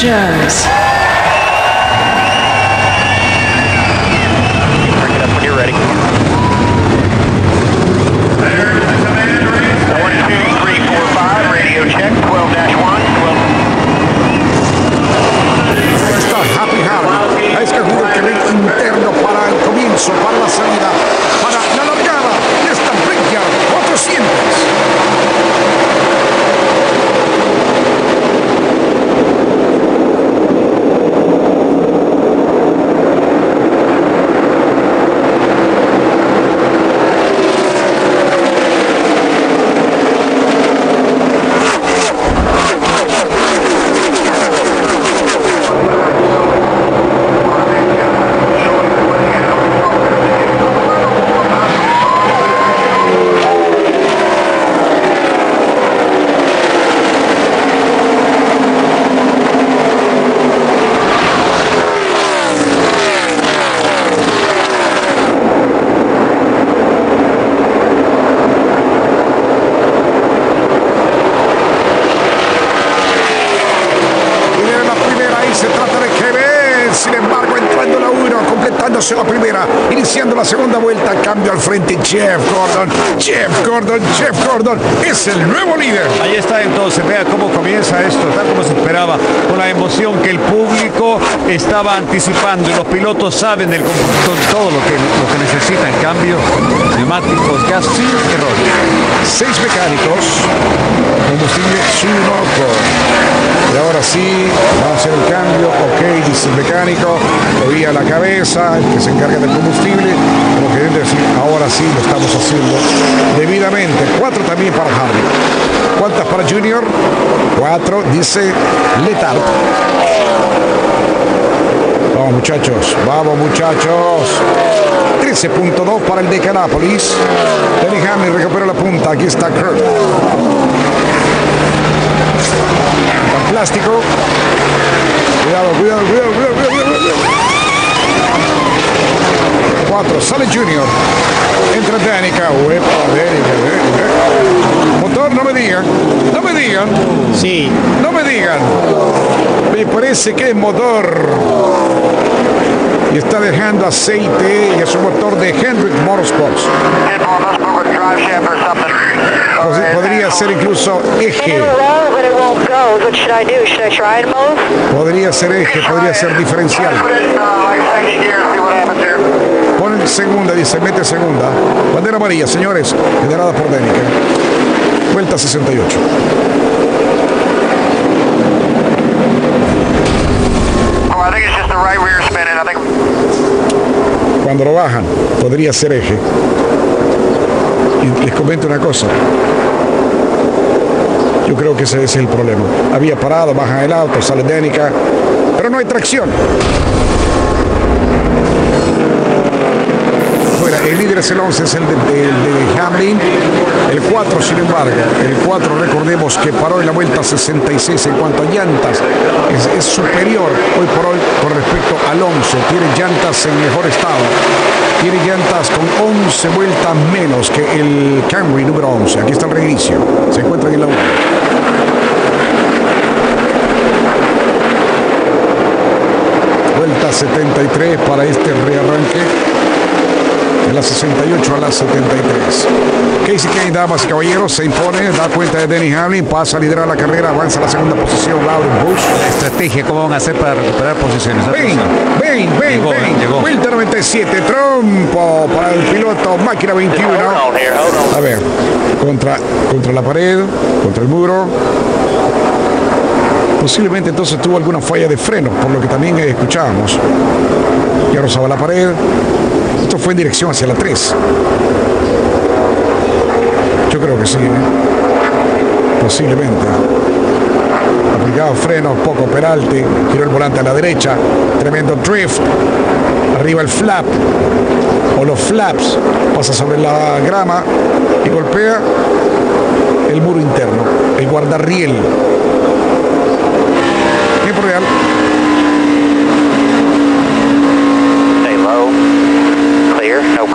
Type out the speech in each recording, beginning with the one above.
Joe's. La primera, iniciando la segunda vuelta. Cambio al frente, Jeff Gordon. Jeff Gordon, Jeff Gordon es el nuevo líder. Ahí está entonces, vea cómo comienza esto, tal como se esperaba, con la emoción que el público estaba anticipando y los pilotos saben del conjunto todo lo que, lo que necesitan, cambio, neumáticos, gas, sin. Seis mecánicos. Y ahora sí, vamos a hacer el cambio. Ok, dice el mecánico, movía la cabeza, el que se encarga del combustible. Como que debe decir, ahora sí lo estamos haciendo debidamente. Cuatro también para Harry. ¿Cuántas para Junior? Cuatro, dice Letard. Vamos muchachos, vamos muchachos. 13.2 para el de Canápolis. Denny Hamlin recupera la punta. Aquí está Kurt. Plástico. Cuidado, cuidado, cuidado, cuidado, cuidado, cuidado. Cuatro, sale Junior. Entra Danica. Uepa, Danica. Motor, no me digan. No me digan. Sí, No me digan. Me parece que es motor. Y está dejando aceite y es un motor de Hendrick Motorsports. Podría ser incluso eje. Podría ser eje, podría ser diferencial. Ponen segunda, dice, mete segunda. Bandera amarilla, señores, generada por Dénica. Vuelta 68. Oh, I think it's just the right rear spinning. I think Cuando lo bajan, podría ser eje. Les comento una cosa. Yo creo que ese es el problema. Había parado, bajan el auto, sale Dénica, pero no hay tracción. Fuera, el líder es el 11, es el de, de Hamlin. El 4, sin embargo, el 4, recordemos que paró en la vuelta 66 en cuanto a llantas. Es, es superior hoy por hoy con respecto al 11. Tiene llantas en mejor estado. Tiene llantas con 11 vueltas menos que el Camry número 11. Aquí está el reinicio. Se encuentran en la 1. Vuelta 73 para este rearranque. De la 68 a la 73. Casey Kane, damas y caballeros, se impone, da cuenta de Denny Hamlin, pasa a liderar la carrera, avanza a la segunda posición, Loudon Bush. Estrategia, ¿cómo van a hacer para recuperar posiciones? Ven, ven, ven, Llegó, ven. llegó. Vuelta 97, trompo para el piloto, máquina 21. hold on here. Hold on. A ver, contra, contra la pared, contra el muro. Posiblemente entonces tuvo alguna falla de freno, por lo que también escuchábamos. Ya rozaba la pared. Esto fue en dirección hacia la 3. Yo creo que sí, ¿eh? posiblemente. Aplicado freno, poco peralte, giró el volante a la derecha, tremendo drift, arriba el flap o los flaps, pasa sobre la grama y golpea el muro interno, el guardarriel. Tiempo real,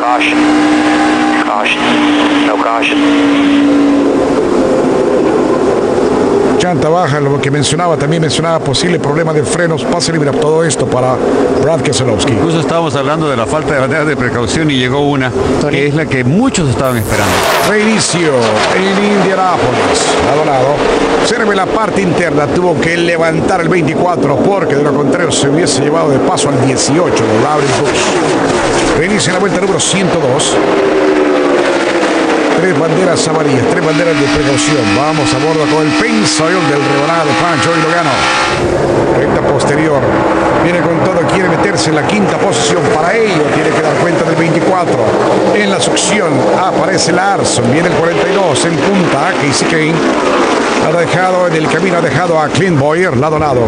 caution. Caution. No caution. Chanta baja, lo que mencionaba, también mencionaba posible problema de frenos, pase libre, todo esto para Brad Keselowski. Incluso estábamos hablando de la falta de banderas de precaución y llegó una, que es la que muchos estaban esperando. Reinicio en Indianápolis. Lado a lado. Observe la parte interna. Tuvo que levantar el 24 porque de lo contrario se hubiese llevado de paso al 18 de Lawrence Bush. Reinicia la vuelta número 102. Tres banderas amarillas, tres banderas de precaución. Vamos a bordo con el pensoil del rebanado Pancho y lo ganó. Recta posterior. Viene con todo, quiere meterse en la quinta posición. Para ello tiene que dar cuenta del 24. En la succión aparece Larson. Viene el 42 en punta. Casey Kane. Ha dejado en el camino, ha dejado a Clint Boyer lado a lado.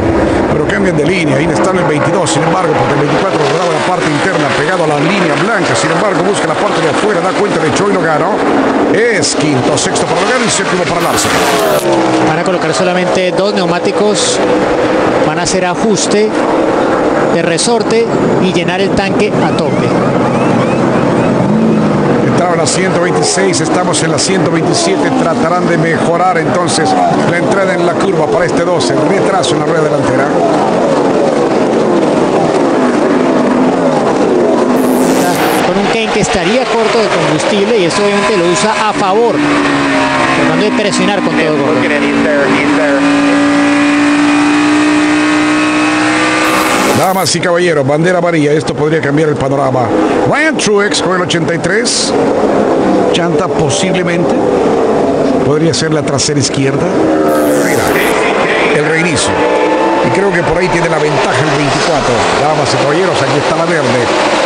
Pero cambian de línea. Inestable el 22, sin embargo, porque el 24 lograba la parte interna pegado a la línea blanca. Sin embargo, busca la parte de afuera, da cuenta de Choi Logano. Es quinto, sexto para Logano y séptimo para Larson. Van a colocar solamente dos neumáticos. Van a hacer ajuste de resorte y llenar el tanque a tope. En la 126, estamos en la 127. Tratarán de mejorar entonces la entrada en la curva para este 12. Retraso en la rueda delantera. Con un Kane que estaría corto de combustible y esto obviamente lo usa a favor. Tratando de presionar con todo. Damas y caballeros, bandera amarilla, esto podría cambiar el panorama. Ryan Truex con el 83. Chanta posiblemente. Podría ser la trasera izquierda. Creo que por ahí tiene la ventaja el 24. Damas y caballeros, aquí está la verde.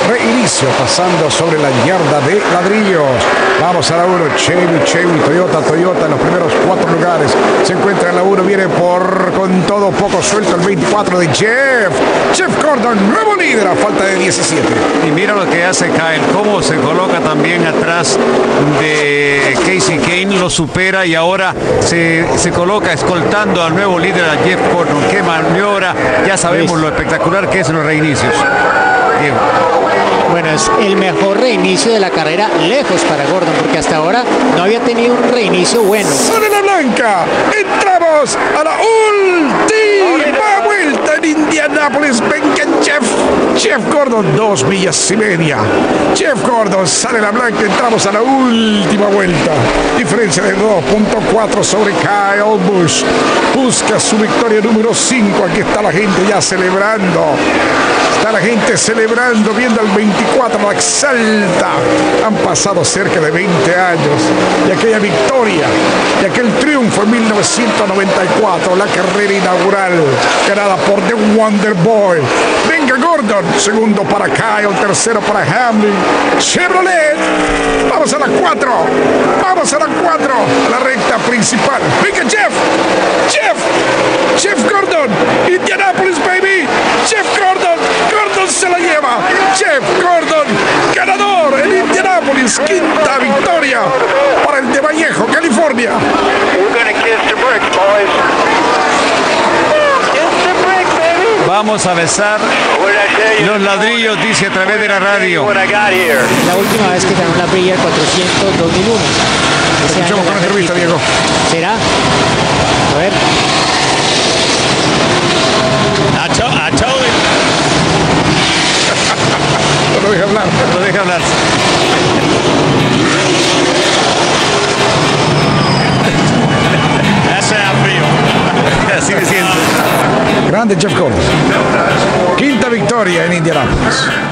Reinicio pasando sobre la yarda de ladrillos. Vamos a la 1. Chevy, Chevy, Toyota, Toyota en los primeros cuatro lugares. Se encuentra en la 1. Viene por con todo poco suelto el 24 de Jeff. Jeff Gordon, nuevo líder a falta de 17. Y mira lo que hace Kyle, cómo se coloca también atrás de Casey Kane, lo supera y ahora se, se coloca escoltando al nuevo líder, a Jeff Gordon. Qué maniobra, ya sabemos lo espectacular que es en los reinicios. Diego. Bueno, es el mejor reinicio de la carrera lejos para Gordon, porque hasta ahora no había tenido un reinicio bueno. Sale la blanca. Entramos a la última vuelta en Indianápolis. Venga, Jeff. Jeff Gordon, dos millas y media. Jeff Gordon sale la blanca. Entramos a la última vuelta. Diferencia de 2.4 sobre Kyle Busch. Busca su victoria número 5. Aquí está la gente ya celebrando. Está la gente celebrando, viendo al 24, la exalta. Han pasado cerca de 20 años de aquella victoria, de aquel triunfo en 1994, la carrera inaugural, ganada por The Wonder Boy. Venga Gordon, segundo para Kyle, tercero para Hamlin. Chevrolet, vamos a la 4, vamos a la 4, a la recta principal. Venga Jeff, Jeff, Jeff Gordon, Indianapolis, baby, Jeff Gordon, Gordon se la lleva, Jeff Gordon, ganador en Indianapolis, quinta victoria para el de Vallejo, California. We're gonna kiss the bricks, boys. Kiss the bricks, baby. Vamos a besar los ladrillos, dice a través de la radio. La última vez que ganó la Brilla 400 2001. Ese Escuchamos con la entrevista. Diego. ¿Será? A ver. No lo deja hablar. Lo deja hablar. Grande Jeff Gordon. Quinta victoria en Indianapolis.